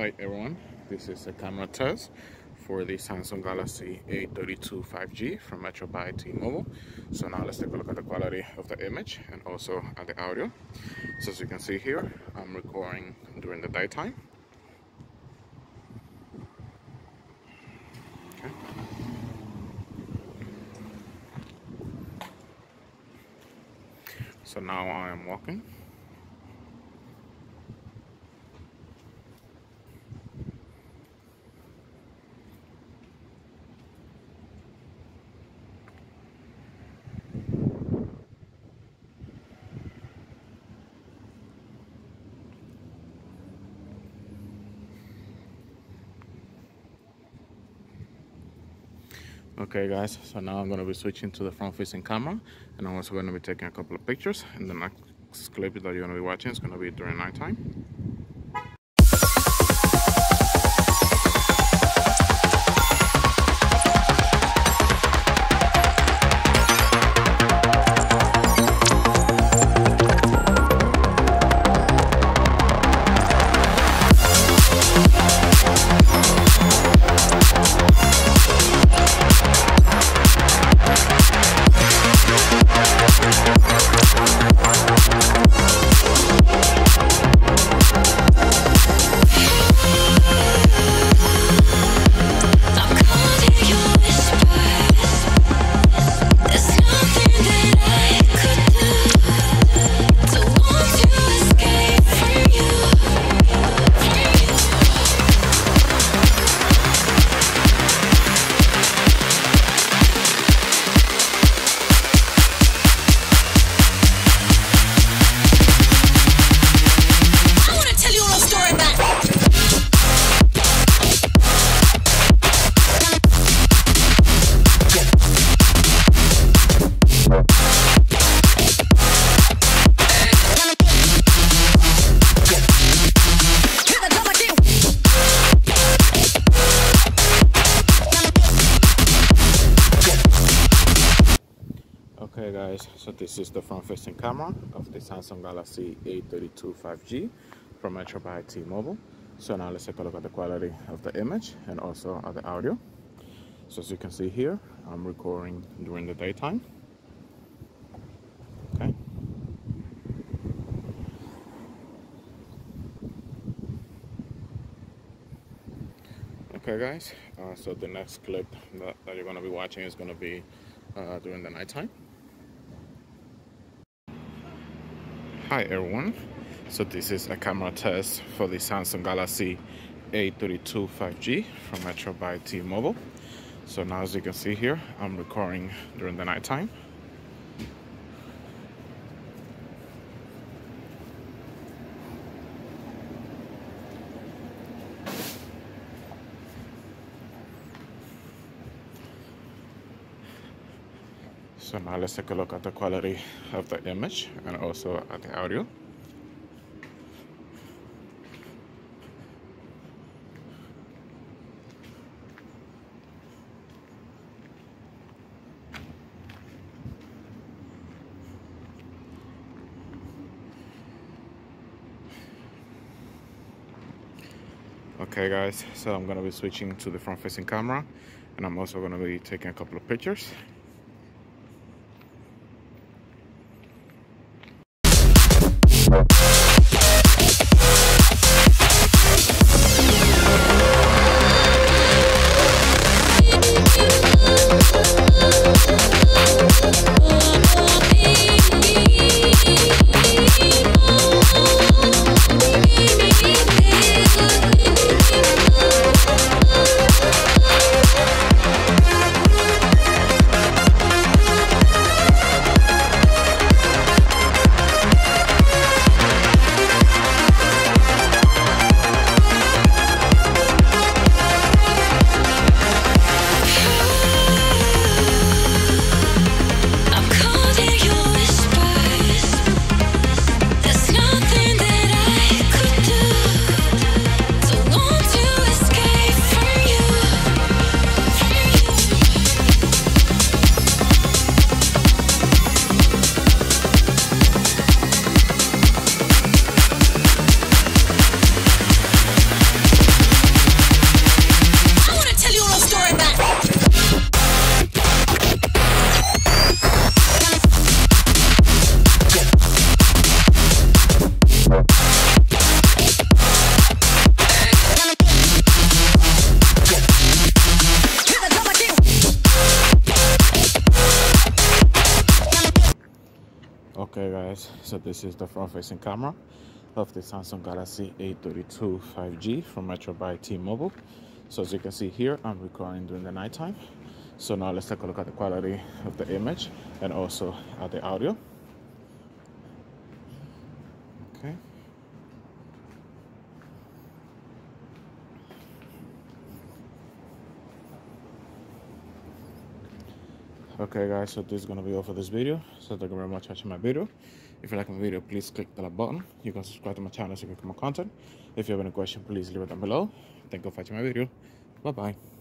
Hi everyone, this is a camera test for the Samsung Galaxy A32 5G from Metro by T-Mobile. So now let's take a look at the quality of the image and also at the audio. So as you can see here, I'm recording during the daytime. Okay. So now I am walking. Okay guys so now i'm going to be switching to the front facing camera and i'm also going to be taking a couple of pictures and the next clip that you're going to be watching is going to be during nighttime okay guys. So this is the front facing camera of the samsung galaxy a32 5g from metro by t-mobile. So now let's take a look at the quality of the image and also at the audio. So as you can see here i'm recording during the daytime. Okay. Okay guys. Uh, so the next clip that, that you're going to be watching is going to be uh, during the nighttime Hi everyone, so this is a camera test for the Samsung Galaxy A32 5G from Metro by T-Mobile. So now as you can see here, I'm recording during the nighttime. So now let's take a look at the quality of the image and also at the audio. okay guys so i'm going to be switching to the front facing camera and i'm also going to be taking a couple of pictures Guys. So this is the front facing camera of the samsung galaxy a32 5g from metro by t-mobile. So as you can see here i'm recording during the nighttime so now let's take a look at the quality of the image and also at the audio. Okay okay guys so this is gonna be all for this video. So thank you very much for watching my video. If you like my video please click the like button. You can subscribe to my channel so you can get more content. If you have any question please leave it down below. Thank you for watching my video. Bye bye